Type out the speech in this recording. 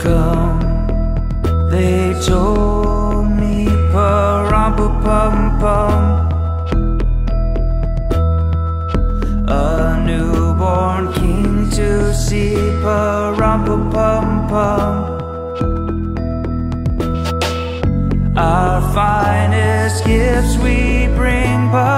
Come, they told me param pum pum. A newborn king to see. Our finest gifts we bring.